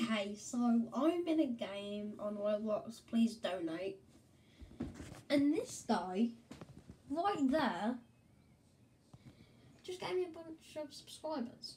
Okay, so I'm in a game on Roblox. Please donate. And this guy, right there, just gave me a bunch of subscribers.